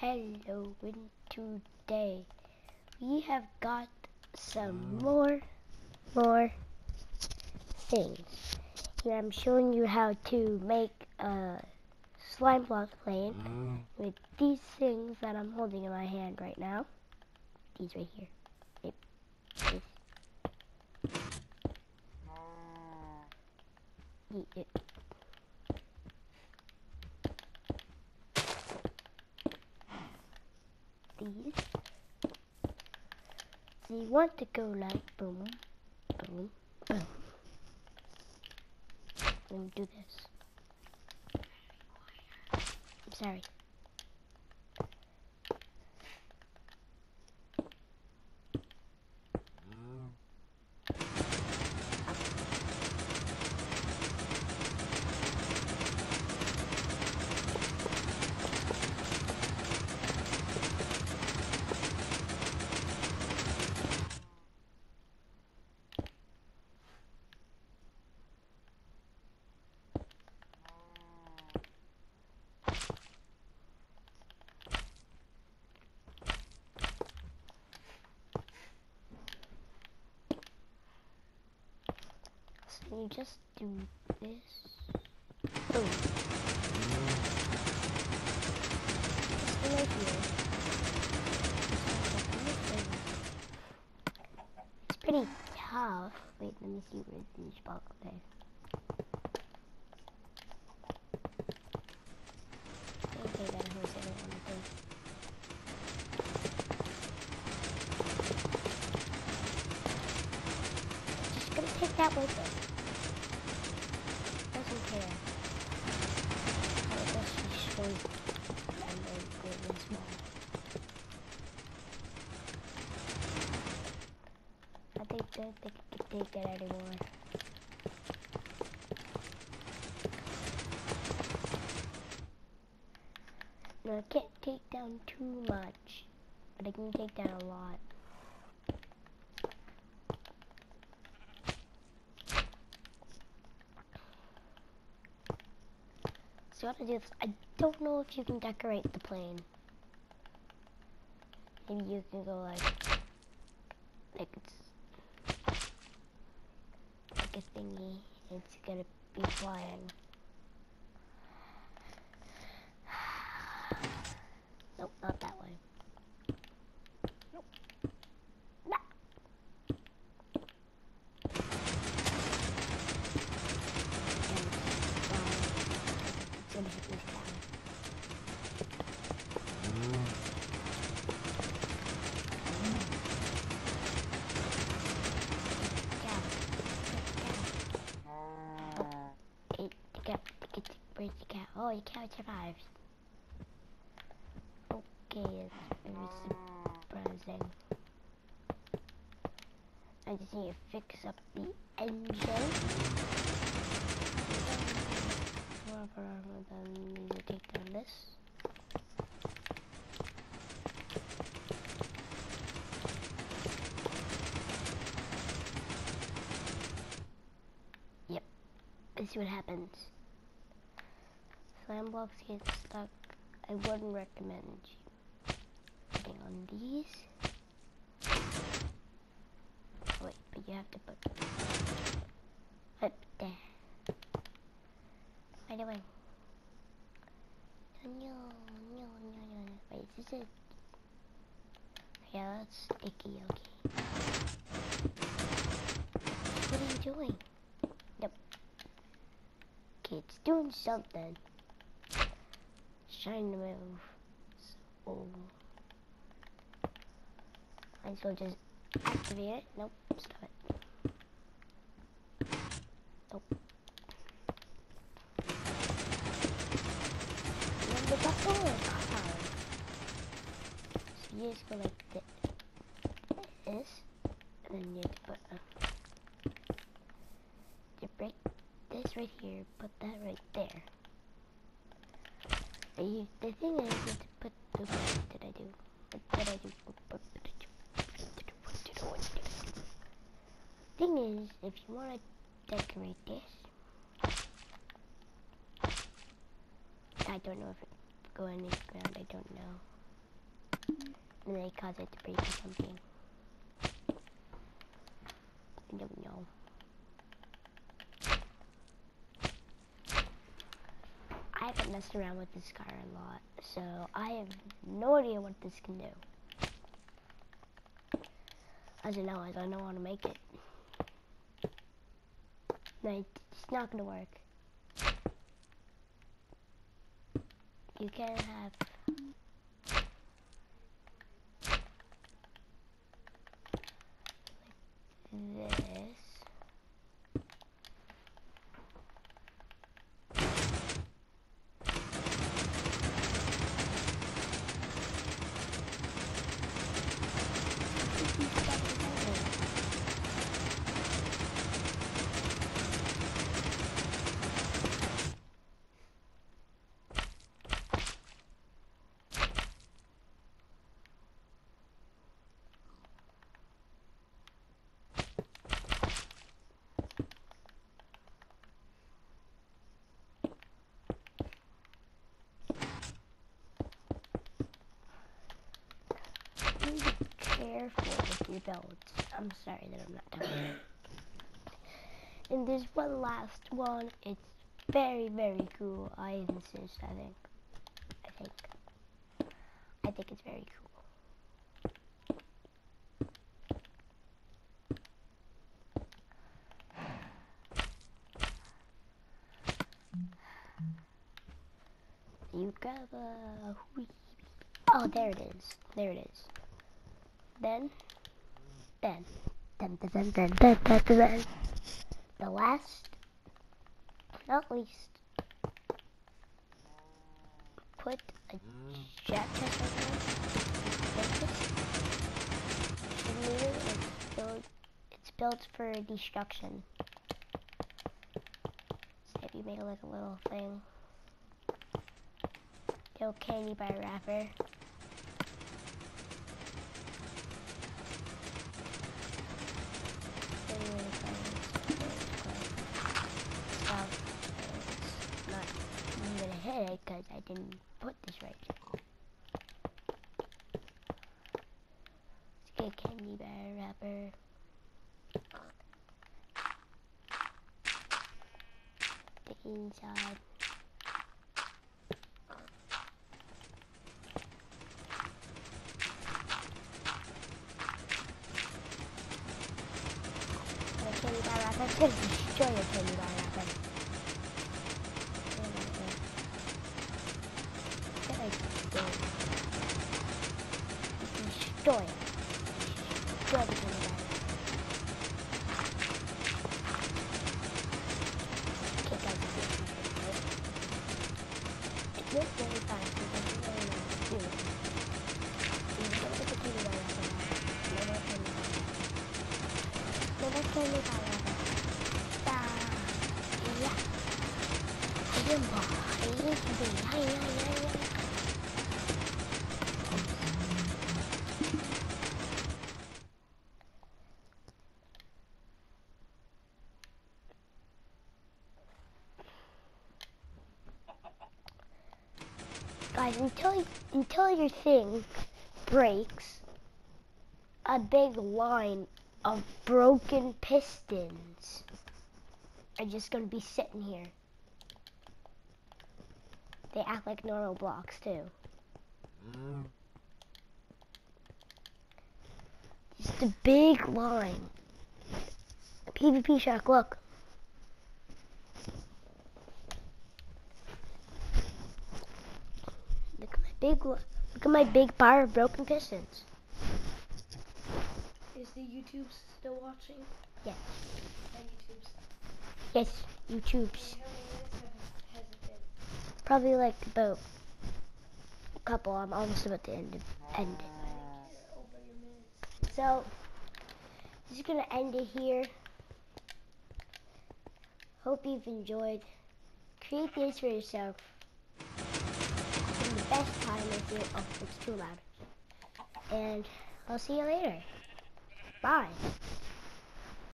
Hello, and today we have got some oh. more, more things. Here I'm showing you how to make a slime block plane oh. with these things that I'm holding in my hand right now. These right here. Yep. This. Ye- yep. These. So you want to go like boom, boom, boom. Let me do this. I'm sorry. So you just do this. Here. It's pretty tough. Wait, let me see where these blocks are. Okay, that gonna take that with it. Doesn't care. I guess she's straight and then good and small. I think can take that anymore. No, I can't take down too much, but I can take down a lot. So what I do is, I don't know if you can decorate the plane. Maybe you can go like, like it's like a thingy. It's gonna be flying. Nope, not that way. Nope. Nah. And, um, it's gonna hit this guy. Cow. Cow. It, the cow, the cow, where's the cow? Oh, the cow survives. Okay, it's very surprising. I just need to fix up the engine. Whatever, then need to take down this. Yep, let's see what happens. Slime blocks get stuck. I wouldn't recommend putting on these. Oh, wait, but you have to put up there. By the way. No, no, no, no, no. Wait, is this it? Yeah, that's sticky, okay. What are you doing? Yep. Okay, it's doing something. Trying to move. So, I just will just activate it. Nope, stop it. Nope. That door? So you just go like thi- this, and then you have to put a you break this right here, put that right there. You, the thing is, you to put, what did I do? What did I do? What did I do? What did I do? What did I do? Thing is, if you want to decorate this, I don't know if it go on the ground, I don't know. and they cause it to break or something. I don't know. I haven't messed around with this car a lot, so I have no idea what this can do. As I know, I know how to make it. No, it's not gonna work. You can't have like this. Be I'm sorry that I'm not you. And there's one last one. It's very, very cool. I insist, I think. I think. I think it's very cool. You grab a Oh, there it is. There it is. Then, then, then, then, then, then, then, then. The last, not least, put a test on there. It's built, it's built for destruction. So you make like a little thing, little candy bar wrapper. not even a headache because I didn't put this right. Let's get candy bar wrapper. The inside. Candy bar wrapper. Gonna destroy your candy bar どうやどうやってこれ携帯でできるんだよ。もっといい感じで、ね、今ちょっと気になるから、戻ってみたい。戻ってみたい。Jumbo. Ay, ay, ay, ay, ay. Guys, until until your thing breaks, a big line of broken pistons are just gonna be sitting here. They act like normal blocks too. Just a big line. PvP shark, look. Look at my big, lo- look at my big bar of broken pistons. Is the YouTube still watching? Yes. YouTube's. Yes, YouTube's. How many minutes have, has it been? Probably like about a couple. I'm almost about to end it. End it. Over your minutes. So, this is gonna end it here. Hope you've enjoyed. Create these for yourself. Best time if you oh, it's too loud. And I'll see you later. Bye.